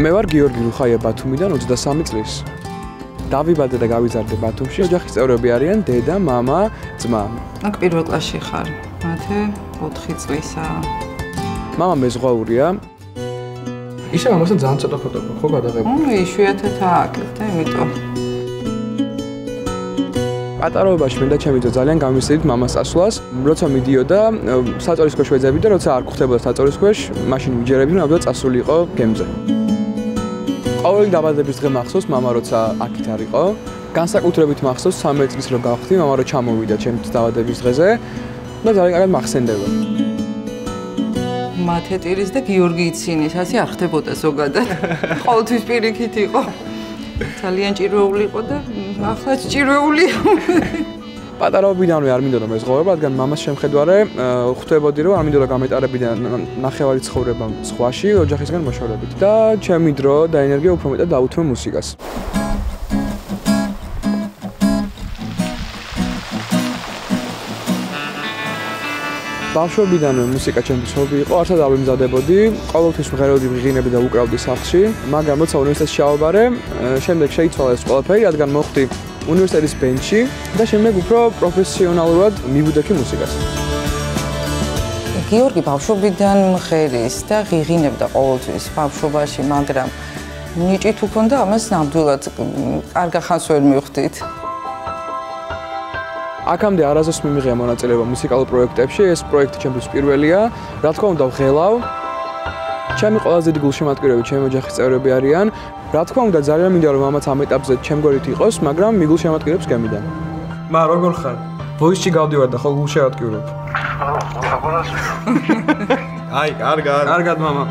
მე ვარ გიორგი რუხაია ბათუმიდან 23 წლის. დავიბადე და გავიზარდე ბათუმში. ოჯახის წევრები არიან დედა, мама, ძმა. აქ პირველ კლასში ხარ. მათე 4 წლისა. мама მეზღვაურია. ისე მამასთან ძალიან ცოტა ფოტო ხო გადაღებული? ნუ იშვიათად ააკეთე, იმიტომ. პატარაობაში მე და ჩემი ძა ძალიან გამისცეთ მამას ასვლას. როცა მიდიოდა საწოლის ქვეშ ვეძებდი და როცა არ ხვდებოდა საწოლის ქვეშ, მაშინ ვიჯერებდი, რომ წასული იყო გემზე. ყოველი დაბადების დღე მახსოვს мама როცა აქეთ არისო. განსაკუთრებით მახსოვს 13 წლის რო გავხდი, мама რო ჩამოვიდა ჩემს დაბადების დღეზე და ძალიან კარგად მახსენდება. მათეტირის და გიორგი იცინის ასე არ ხდებოდა ზოგადად. ყოველთვის პირიქით იყო. ძალიან ჭირვეული იყო და ახლაც ჭირვეულია. პატარაობიდანვე არ მინდოდა მეზღვაურობა, რადგან მამას შემხედვარე ხვდებოდი რომ არ მინდოდა გამეტარებინა ნახევარი ცხოვრება სხვაში, ოჯახისგან მოშორებით და ჩემი დრო და ენერგია უფრო მეტად დაუთმე მუსიკას. ბავშვობიდანვე მუსიკა ჩემთვის ჰობი იყო, არცად არ ვიმზადებოდი, ყოველთვის მღეროდი, ვიღინები და უკრავდი სახლში, მაგრამ როცა უნივერსიტეტში ჩავაბარე, შემდეგ შეიცვალა ეს ყველაფერი, რადგან მოხდი უნივერსიტეტის ბენჩი და შემდეგ უფრო პროფესიონალურად მივუდექი მუსიკას. გიორგი ბავშვობიდან მღერის და ღიღინებდა ყოველთვის ბავშვობაში, მაგრამ ნიჭით უქონდა ამას ნამდვილად კარგა ხანს ვერ მივხვდით. აქამდე არაზოს მიმიღია მონაწილეობა მუსიკალურ პროექტებში, ეს პროექტი ჩემთვის პირველია. რა თქმა უნდა, ღელავ. ჩემი ყველაზე დიდი გულშემატკივრები ჩემი ოჯახის წევრები არიან. რა თქმა უნდა ძალიან მინდა რომ მამაც ამ ეტაპზე ჩემგორით იყოს, მაგრამ მიგულ შემატკივრებს გემიდან. მა როგორ ხარ? ვოისში გავდივარ და ხო გულ შემატკივრებ. აი, კარგად. კარგად мама.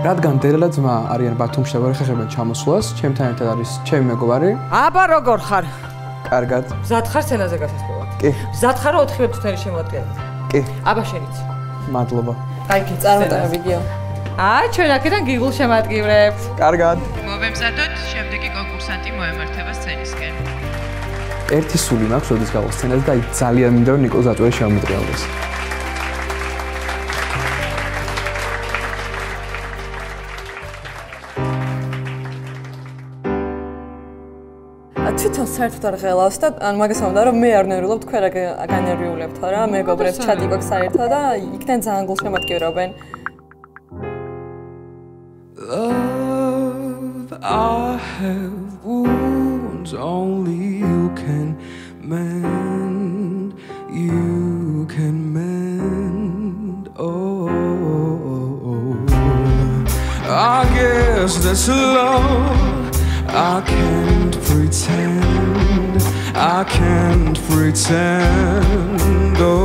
რადგან დელა ძმა არიან ბათუმში და ვერ ხეხებენ ჩამოსვლას, ჩემთან ერთად არის ჩემი მეგობარი. აბა როგორ ხარ? კარგად. მზად ხარ სცენაზე გასასვლელად? კი. მზად ხარო 4 ვებთველი შემოადგენთ? კი. აბა შენიც. მადლობა. აი კი წარმატებები გიო. აა ჩვენ აქედან გიგულ შემატკივრებს. კარგად. მოვემზადოთ შემდეგი კონკურსანტი მოემართება სცენისკენ. ერთი სული მაქვს, როდის გავა სცენაზე და ძალიან მინდა რომ ნიკოლ ზაწვერი შემოიტრიალდეს. თვითონ საერთოდ არ ღელავს და ან მაგას ამდა რომ მე არ ნერვილობ თქვენ რა განერვიულებთ რა მეგობრებს ჩატიკოთ საერთოდ და იქიდან ძალიან გულშემატკივრობენ Love, I have wounds only you can mend, you can mend. Oh, I guess that's love. I can't pretend, I can't pretend. Oh,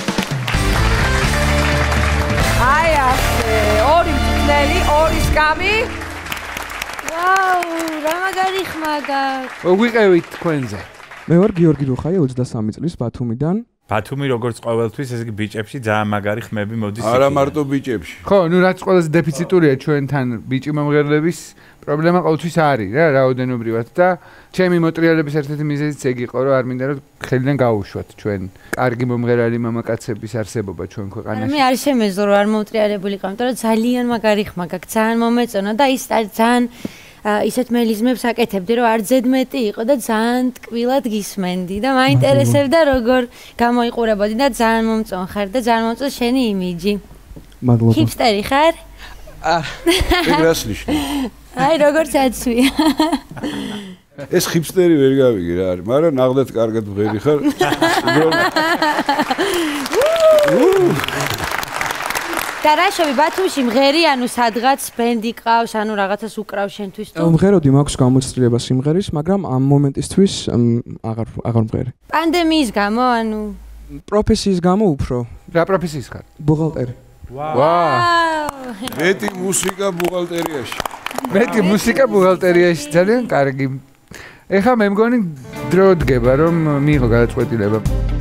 აი ასე, ორი მწნელი, ორი სკამი. ვაუ რა მაგარი ხმაგა მოგვიყევით თქვენზე. მე ვარ გიორგი რუხაია 23 წლის ბათუმიდან. ბათუმი როგორც ყოველთვის ეს იგი ბიჭებში ძალიან მაგარი ხმები მოდის. არა მარტო ბიჭებში. ხო, ნუ რაც ყველაზე დეფიციტურია ჩვენთან ბიჭი მომღერლების პრობლემა ყოველთვის არის რა, რაოდენობრივად და ჩემი მოტრიალების ერთ-ერთი მიზეზიც ეგ იყო, რომ არ მინდა რომ ხელიდან გაუშვათ ჩვენ კარგი მომღერალი მამაკაცების არსებობა ჩვენ ქვეყანაში. მე არ შემეძლო რომ არ მომტრიალებულიყო, იმიტომ რომ ძალიან მაგარი ხმა გაქვს, ძალიან მომეწონა და ის ძალიან ისეთ მელიზმებს აკეთებდი, რომ არ ზედმეტი იყო და ძალიან ტკბილად გისმენდი და მაინტერესებდა როგორ გამოიყურებოდი და ძალიან მომწონ ხარ და ძალიან მომწონ შენი იმიჯი. მადლობა. ჰიპსტერი ხარ? ეგ რას ნიშნავს? აი როგორც აცვია. ეს ხიფსტერი ვერ გავიგე რა არის, მაგრამ ნაღდათ კარგად ვღერი ხარ. და რა შევი ბათუმში მღერი ანუ სადღაც ბენდი ყავს ანუ რაღაცას უკრავ შენთვის თუ მღეროდი მაქვს გამოცდილება სიმღერის, მაგრამ ამ მომენტისთვის აღარ აღარ მღერი. პანდემიის გამო ანუ პროფესიის გამო უფრო რა პროფესიის ხარ? ბუღალტერი. ვაა. მეტი მუსიკა ბუღალტერიაში. მეტი მუსიკა ბუღალტერიაში ძალიან კარგი. ეხა მე მგონი დრო დგება რომ მიიღო გადაწყვეტილება.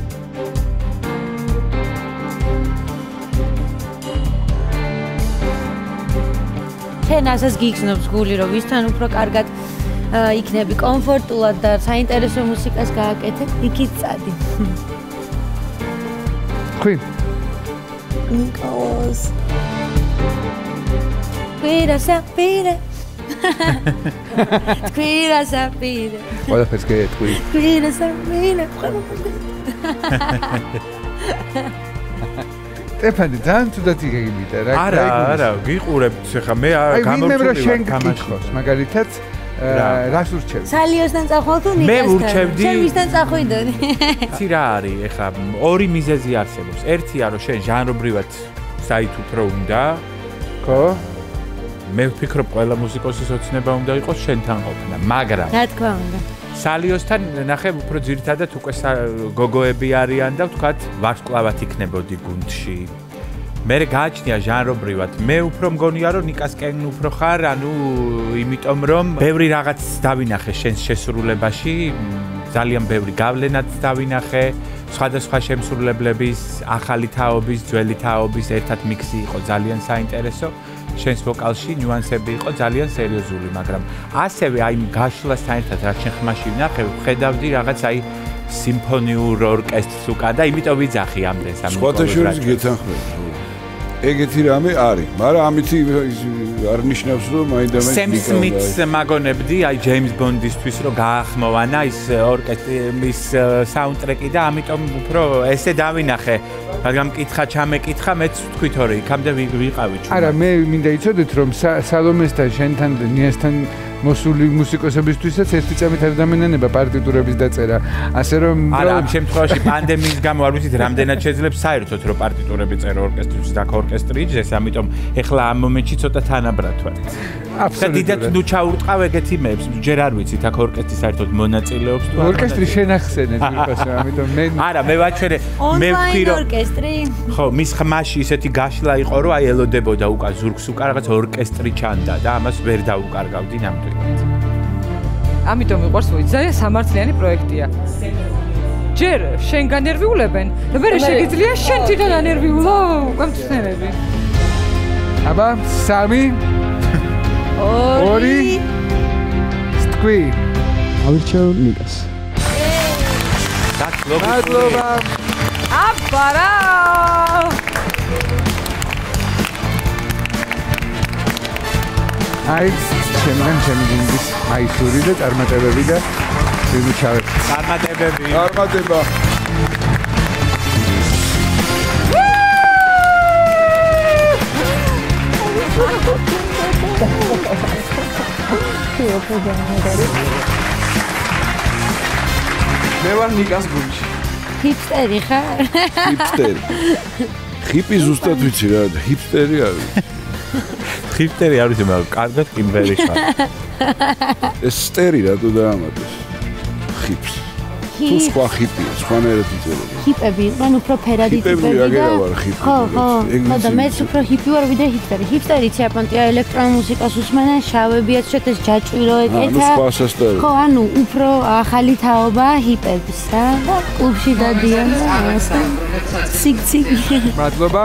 შენ ასას გიგზნობს გული რომ ვისთან უფრო კარგად იქნები კომფორტულად და საინტერესო მუსიკას გააკეთებ. იქით წადი. თქვი ნიკოლას კვირა საფირე კვირა საფირე ყველაფერს გეტყვი კვირა საფირე სტეფანი ძალიან თუდად იგეგმიდა რა არა არა გიყურებთ ხა მე შენ ვარ გკითხოს მაგალითად რა? რას ურჩევ სალიოსთან წახვიდ თუ მე ნიკასთან? ურჩევდი- შენ ვისთან წახვიდოდი იცი რა არის ეხა ორი მიზეზი არსებობს. ერთია რომ შენ ჟანრობრივად საით უფრო უნდა ხო მე ვფიქრობ ყველა მუსიკოსის ოცნება უნდა იყოს შენთან ყოფნა მაგრამ რა თქმა უნდა. სალიოსთან ნახე უფრო ძირითადად უკვე გოგოები არიან და ვთქვათ ვარსკვლავად იქნებოდი გუნდში. მე გააჩნია ჟანრობრივად. მე უფრო მგონია რომ ნიკასკენ უფრო ხარ ანუ იმიტომ რომ ბევრი რაღაც დავინახე შენს შესრულებაში. ძალიან ბევრი გავლენაც დავინახე. სხვადასხვა შემსრულებლების ახალი თაობის ძველი თაობის ერთად მიქსი იყო ძალიან საინტერესო შენს ვოკალში ნიუანსები იყო ძალიან სერიოზული მაგრამ ასევე აი გაშლასთან ერთად რაც შენ ხმაში ვნახე ვხედავდი რაღაც აი სიმფონიურ ორკესტრს უკან და იმიტომ ვიძახი ამდენს ამ სხვათა შორის გეთანხმები. ეგეთი რამე არის, მაგრამ ამით არ ნიშნავს რომ მაინდამაინც სემ სმითს მაგონებდი აი ჯეიმს ბონდისთვის რომ გაახმოვანა ის ორკესტრის საუნდტრეკი და ამიტომ უფრო ესე დავინახე. მაგრამ კითხა ჩამეკითხა მეც ვთქვით რომ იქამდე ვი- ვიყავი ჩუმად არა მე მინდა იცოდეთ რომ სა- სალომესთან შენთან და ნიასთან მოსული მუსიკოსებისთვისაც ერთი წამით არ დამენანება პარტიტურების დაწერა. ასე რომ არა ამ შემთხვევაში პანდემიის გამო არ ვიცით რამდენად შეძლებს საერთოდ რომ პარტიტურები წერო ორკესტრის და ორკესტრი იჯდეს ამიტომ ეხლა ამ მომენტში ცოტა თანაბრად ვარ და აბსოლუტურად. დიდად ნუ ჩაურტყავ ეგეთი მეებს ჯერ არ ვიცით აქ ორკესტრი საერთოდ მონაწილეობს თუ არ ორკესტრი შენახსენეთ ვიყოსო ამიტომ მე არა მე ვაჩერე მე ვქი ონლაინ რომ ორკესტრი. ხო მის ხმაში ისეთი გაშლა იყო რომ აი ელოდებოდა უკან ზურგს უკან რაღაც ორკესტრი ჩანდა და ამას ვერ დაუკარგავდი ნამდვილად. ამიტომ მიყვარს ვიცი ძალიან სამართლიანი პროექტია. ჯერ შენ განერვიულებენ და მე შეგიძლია შენ თვითონ ანერვიულო უკვე მწნერები აბა სამი ორი. თქვი. ავირჩევ ნიკას. მადლობა აბარა. აი ჩემგან ჩემი გუნდის მაისური და წარმატებები და ვინუ ჩავეთ წარმატებები. წარმატება მე ვარ ნიკას გუნდში. ჰიპსტერი ხარ ჰიპსტერი. ხიპი ზუსტად ვიცი რა, ჰიპსტერი არის. ხიფტერი არ ვიცი მაგრამ კარგად კიმბერი ხარ ეს სტერი რატო დაამატეს? ხიპს. თუ სხვა ხიპია, სხვანაირად იწერება. ჰიპები იყვნენ უფრო ფერადი ჰიპები ტიპები და აგერა ვარ, ჰიპები, ხო ხო და მეც ვიცი. უფრო ჰიპი ვარ ვიდრე ჰიპსტერი ჰიპსტერი ცეაპონტია ელექტრომუსიკას უსმენენ შავებიაც შეთეს ჯაჭვირო ანუ ეკეთა სხვა სასტარი. ხო ანუ უფრო ახალი თაობა ჰიპების რა და კლუბში დადიან ციგ ციგ მადლობა